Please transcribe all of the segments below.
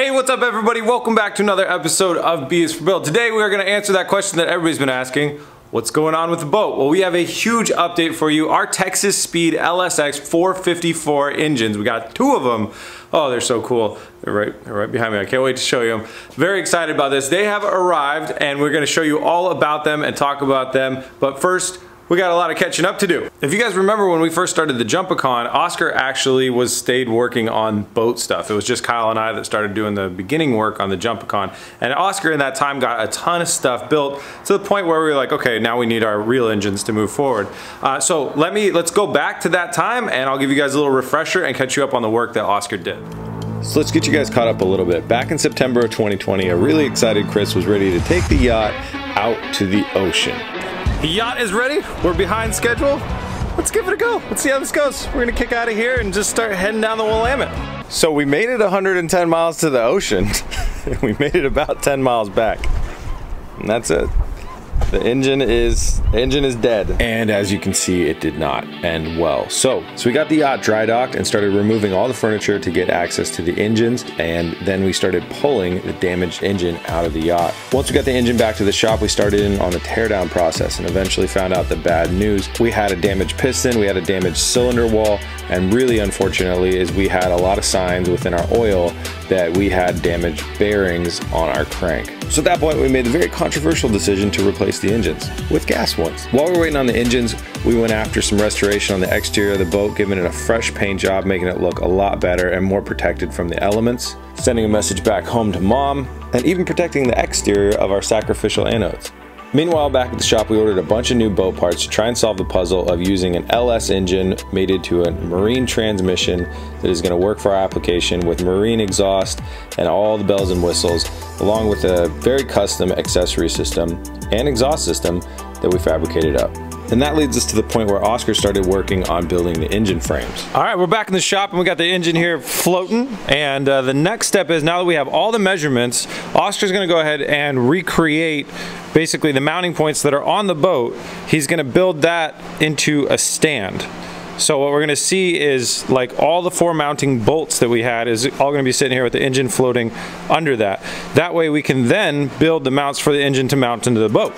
Hey, what's up everybody? Welcome back to another episode of B is for Build. Today we are going to answer that question that everybody's been asking. What's going on with the boat? Well, we have a huge update for you. Our Texas Speed LSX 454 engines. We got two of them. Oh, they're so cool. They're right, they're right behind me. I can't wait to show you them. Very excited about this. They have arrived and we're going to show you all about them and talk about them. But first, we got a lot of catching up to do. If you guys remember when we first started the JumpaCon, Oscar actually was stayed working on boat stuff. It was just Kyle and I that started doing the beginning work on the JumpaCon. And Oscar in that time got a ton of stuff built to the point where we were like, okay, now we need our real engines to move forward. Uh, so let me, let's go back to that time and I'll give you guys a little refresher and catch you up on the work that Oscar did. So let's get you guys caught up a little bit. Back in September of 2020, a really excited Chris was ready to take the yacht out to the ocean. Yacht is ready. We're behind schedule. Let's give it a go. Let's see how this goes. We're gonna kick out of here and just start heading down the Willamette. So we made it 110 miles to the ocean. we made it about 10 miles back. And that's it. The engine is engine is dead. And as you can see, it did not end well. So, so we got the yacht dry docked and started removing all the furniture to get access to the engines. And then we started pulling the damaged engine out of the yacht. Once we got the engine back to the shop, we started in on the teardown process and eventually found out the bad news. We had a damaged piston, we had a damaged cylinder wall, and really unfortunately is we had a lot of signs within our oil that we had damaged bearings on our crank. So at that point, we made the very controversial decision to replace the engines with gas ones. While we're waiting on the engines, we went after some restoration on the exterior of the boat, giving it a fresh paint job, making it look a lot better and more protected from the elements, sending a message back home to mom, and even protecting the exterior of our sacrificial anodes. Meanwhile, back at the shop, we ordered a bunch of new boat parts to try and solve the puzzle of using an LS engine mated to a marine transmission that is going to work for our application with marine exhaust and all the bells and whistles, along with a very custom accessory system and exhaust system that we fabricated up. And that leads us to the point where Oscar started working on building the engine frames. All right, we're back in the shop and we got the engine here floating. And uh, the next step is now that we have all the measurements, Oscar's gonna go ahead and recreate basically the mounting points that are on the boat. He's gonna build that into a stand. So what we're gonna see is like all the four mounting bolts that we had is all gonna be sitting here with the engine floating under that. That way we can then build the mounts for the engine to mount into the boat.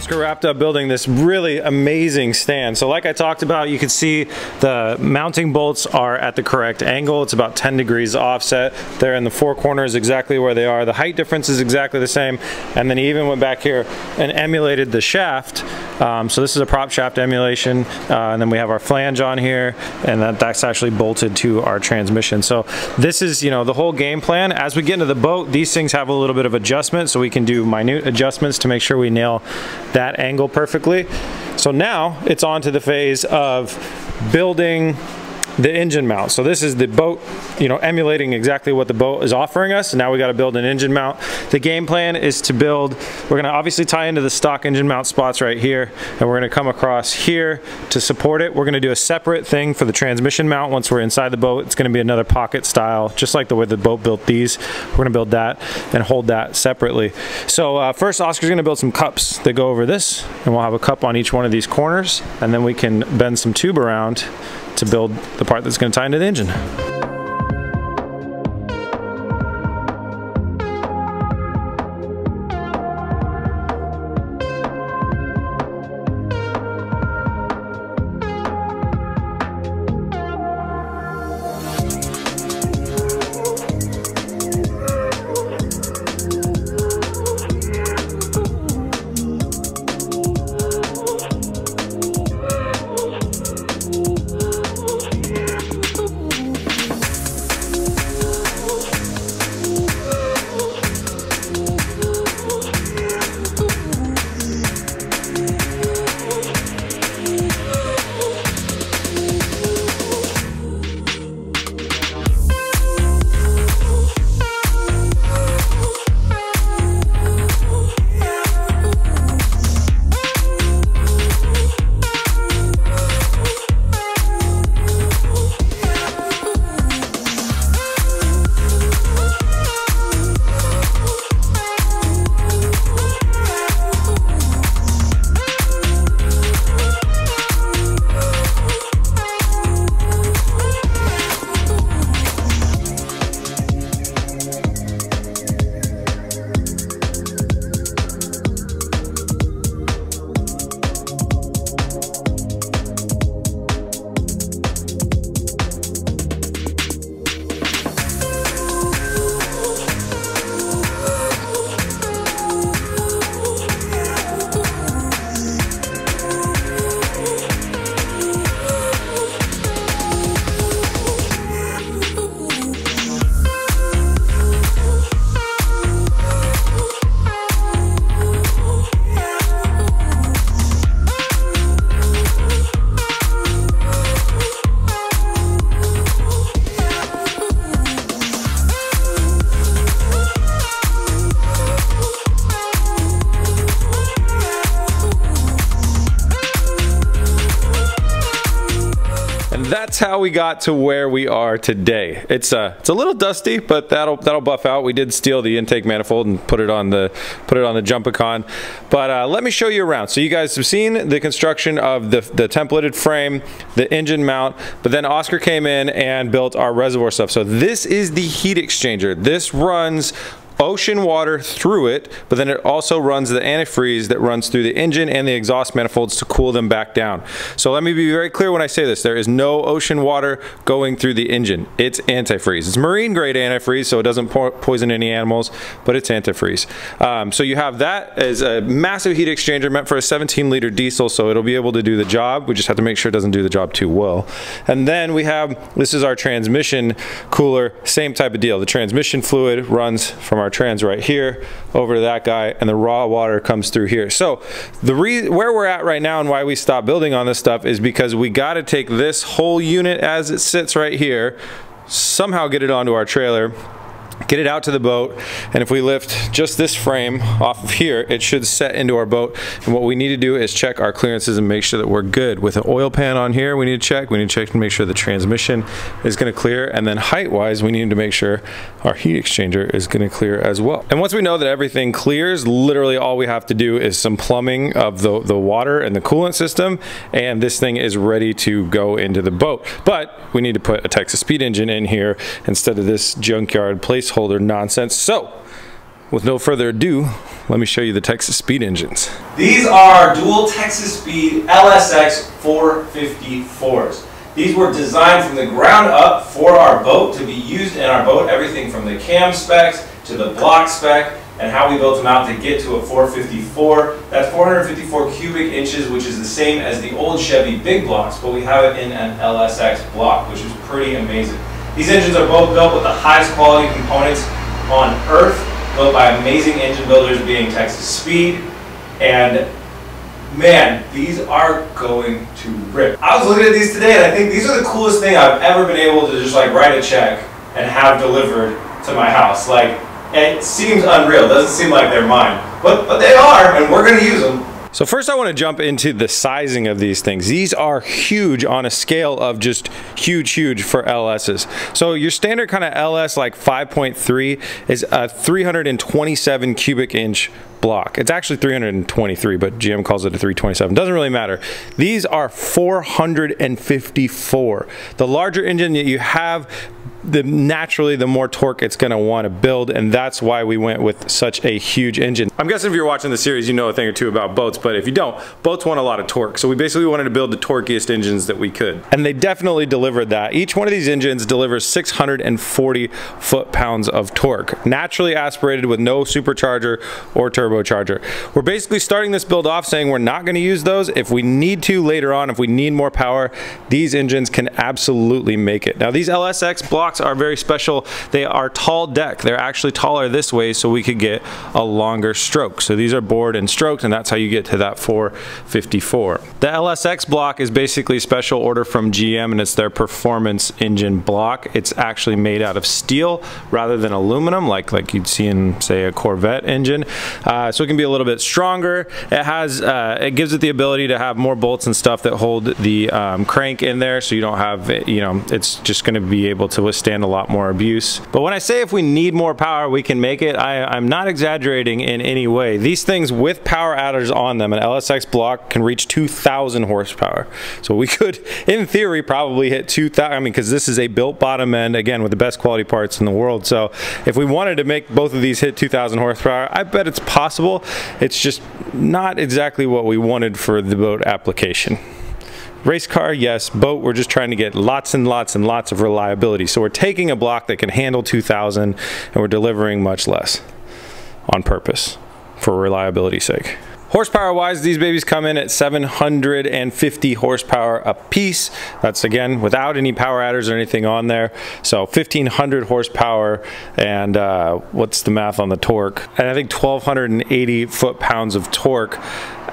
Oscar wrapped up building this really amazing stand. So like I talked about, you can see the mounting bolts are at the correct angle. It's about 10 degrees offset. They're in the four corners exactly where they are. The height difference is exactly the same. And then he even went back here and emulated the shaft. Um, so this is a prop shaft emulation. Uh, and then we have our flange on here and that, that's actually bolted to our transmission. So this is, you know, the whole game plan. As we get into the boat, these things have a little bit of adjustment so we can do minute adjustments to make sure we nail that angle perfectly. So now it's on to the phase of building the engine mount. So this is the boat, you know, emulating exactly what the boat is offering us. Now we got to build an engine mount. The game plan is to build, we're going to obviously tie into the stock engine mount spots right here, and we're going to come across here to support it. We're going to do a separate thing for the transmission mount once we're inside the boat. It's going to be another pocket style, just like the way the boat built these. We're going to build that and hold that separately. So uh, first, Oscar's going to build some cups that go over this, and we'll have a cup on each one of these corners, and then we can bend some tube around to build the part that's going to tie into the engine. How we got to where we are today. It's uh, it's a little dusty, but that'll that'll buff out. We did steal the intake manifold and put it on the put it on the Jumpicon. But uh, let me show you around. So you guys have seen the construction of the the templated frame, the engine mount, but then Oscar came in and built our reservoir stuff. So this is the heat exchanger. This runs ocean water through it, but then it also runs the antifreeze that runs through the engine and the exhaust manifolds to cool them back down. So let me be very clear when I say this. There is no ocean water going through the engine. It's antifreeze. It's marine grade antifreeze, so it doesn't po poison any animals, but it's antifreeze. Um, so you have that as a massive heat exchanger meant for a 17 liter diesel, so it'll be able to do the job. We just have to make sure it doesn't do the job too well. And then we have, this is our transmission cooler, same type of deal. The transmission fluid runs from our our trans right here over to that guy and the raw water comes through here. So the where we're at right now and why we stopped building on this stuff is because we got to take this whole unit as it sits right here, somehow get it onto our trailer get it out to the boat and if we lift just this frame off of here it should set into our boat. And what we need to do is check our clearances and make sure that we're good. With an oil pan on here we need to check. We need to check to make sure the transmission is going to clear. And then height wise we need to make sure our heat exchanger is going to clear as well. And once we know that everything clears literally all we have to do is some plumbing of the, the water and the coolant system and this thing is ready to go into the boat. But we need to put a Texas speed engine in here instead of this junkyard place placeholder nonsense. So, with no further ado, let me show you the Texas Speed engines. These are dual Texas Speed LSX 454s. These were designed from the ground up for our boat to be used in our boat, everything from the cam specs to the block spec and how we built them out to get to a 454. That's 454 cubic inches, which is the same as the old Chevy big blocks, but we have it in an LSX block, which is pretty amazing. These engines are both built with the highest quality components on earth, built by amazing engine builders being Texas Speed. And man, these are going to rip. I was looking at these today and I think these are the coolest thing I've ever been able to just like write a check and have delivered to my house. Like, it seems unreal. It doesn't seem like they're mine. But, but they are, and we're going to use them. So first I want to jump into the sizing of these things. These are huge on a scale of just huge, huge for LSs. So your standard kind of LS like 5.3 is a 327 cubic inch block. It's actually 323, but GM calls it a 327. Doesn't really matter. These are 454. The larger engine that you have, the naturally the more torque it's going to want to build and that's why we went with such a huge engine. I'm guessing if you're watching the series you know a thing or two about boats but if you don't boats want a lot of torque so we basically wanted to build the torqueiest engines that we could and they definitely delivered that. Each one of these engines delivers 640 foot-pounds of torque naturally aspirated with no supercharger or turbocharger. We're basically starting this build off saying we're not going to use those if we need to later on if we need more power these engines can absolutely make it. Now these LSX blocks blocks are very special. They are tall deck. They're actually taller this way so we could get a longer stroke. So these are bored and stroked and that's how you get to that 454. The LSX block is basically special order from GM and it's their performance engine block. It's actually made out of steel rather than aluminum like, like you'd see in say a Corvette engine. Uh, so it can be a little bit stronger. It has, uh, it gives it the ability to have more bolts and stuff that hold the um, crank in there so you don't have, you know, it's just going to be able to withstand withstand a lot more abuse. But when I say if we need more power, we can make it, I, am not exaggerating in any way. These things with power adders on them, an LSX block can reach 2,000 horsepower. So we could, in theory, probably hit 2,000, I mean, because this is a built bottom end, again, with the best quality parts in the world. So if we wanted to make both of these hit 2,000 horsepower, I bet it's possible. It's just not exactly what we wanted for the boat application. Race car, yes. Boat, we're just trying to get lots and lots and lots of reliability. So we're taking a block that can handle 2,000 and we're delivering much less on purpose for reliability's sake. Horsepower wise, these babies come in at 750 horsepower a piece. That's again without any power adders or anything on there. So 1500 horsepower and uh, what's the math on the torque? And I think 1280 foot pounds of torque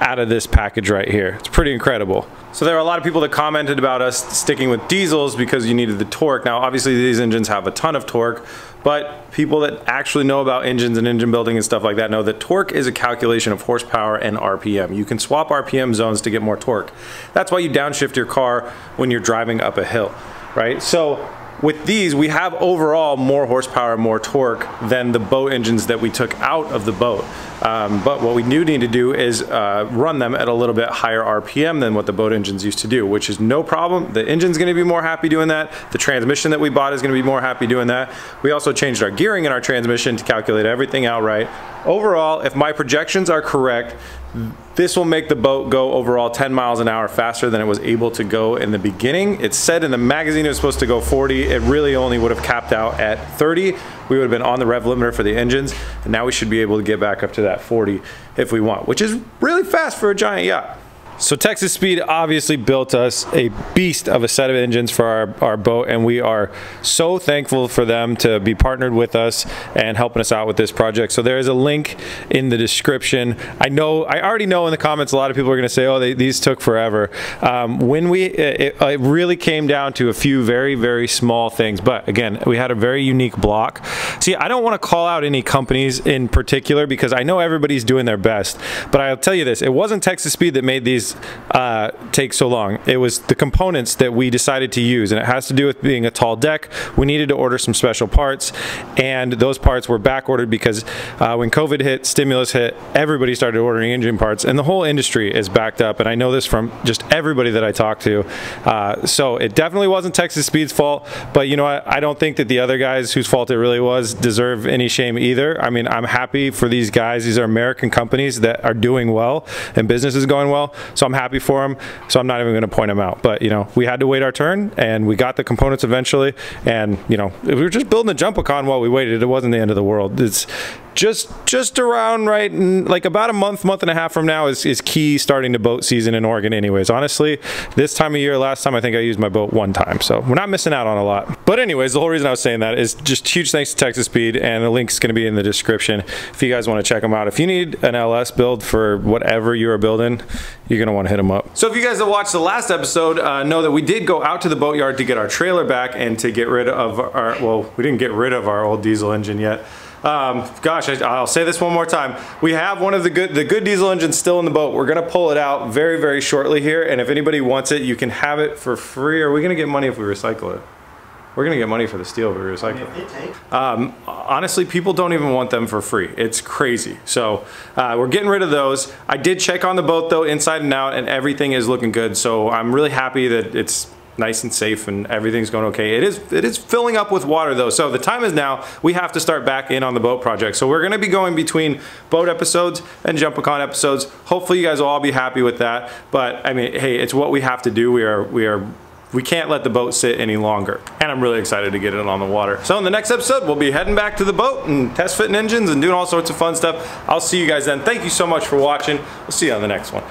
out of this package right here. It's pretty incredible. So there are a lot of people that commented about us sticking with diesels because you needed the torque. Now obviously these engines have a ton of torque, but people that actually know about engines and engine building and stuff like that know that torque is a calculation of horsepower and RPM. You can swap RPM zones to get more torque. That's why you downshift your car when you're driving up a hill, right? So with these, we have overall more horsepower, more torque than the boat engines that we took out of the boat. Um, but what we do need to do is uh, run them at a little bit higher RPM than what the boat engines used to do, which is no problem. The engine's gonna be more happy doing that. The transmission that we bought is gonna be more happy doing that. We also changed our gearing in our transmission to calculate everything outright. Overall, if my projections are correct, this will make the boat go overall 10 miles an hour faster than it was able to go in the beginning. It said in the magazine it was supposed to go 40. It really only would have capped out at 30. We would have been on the rev limiter for the engines, and now we should be able to get back up to that 40 if we want, which is really fast for a giant yacht. So Texas Speed obviously built us a beast of a set of engines for our, our boat and we are so thankful for them to be partnered with us and helping us out with this project. So there is a link in the description. I know, I already know in the comments a lot of people are going to say, oh, they, these took forever. Um, when we, it, it really came down to a few very, very small things. But again, we had a very unique block. See, I don't want to call out any companies in particular because I know everybody's doing their best. But I'll tell you this, it wasn't Texas Speed that made these uh, take so long. It was the components that we decided to use, and it has to do with being a tall deck. We needed to order some special parts, and those parts were back ordered because uh, when COVID hit, stimulus hit, everybody started ordering engine parts, and the whole industry is backed up. And I know this from just everybody that I talked to. Uh, so it definitely wasn't Texas Speed's fault, but you know what? I don't think that the other guys whose fault it really was deserve any shame either. I mean, I'm happy for these guys. These are American companies that are doing well and business is going well. So I'm happy for him. So I'm not even going to point him out. But you know, we had to wait our turn, and we got the components eventually. And you know, we were just building a Jumpicon while we waited. It wasn't the end of the world. It's just just around right like about a month, month and a half from now is, is key starting to boat season in Oregon anyways. Honestly, this time of year, last time I think I used my boat one time. So we're not missing out on a lot. But anyways, the whole reason I was saying that is just huge thanks to Texas Speed and the link's gonna be in the description if you guys wanna check them out. If you need an LS build for whatever you are building, you're gonna wanna hit them up. So if you guys have watched the last episode, uh, know that we did go out to the boatyard to get our trailer back and to get rid of our, well, we didn't get rid of our old diesel engine yet. Um, gosh, I, will say this one more time. We have one of the good, the good diesel engines still in the boat. We're gonna pull it out very, very shortly here. And if anybody wants it, you can have it for free. Are we gonna get money if we recycle it? We're gonna get money for the steel if we recycle it. Um, honestly, people don't even want them for free. It's crazy. So uh, we're getting rid of those. I did check on the boat though, inside and out, and everything is looking good. So I'm really happy that it's nice and safe and everything's going okay. It is it is filling up with water though. So the time is now. We have to start back in on the boat project. So we're going to be going between boat episodes and Jumpicon episodes. Hopefully you guys will all be happy with that. But I mean, hey, it's what we have to do. We are we are we can't let the boat sit any longer. And I'm really excited to get it on the water. So in the next episode, we'll be heading back to the boat and test fitting engines and doing all sorts of fun stuff. I'll see you guys then. Thank you so much for watching. We'll see you on the next one.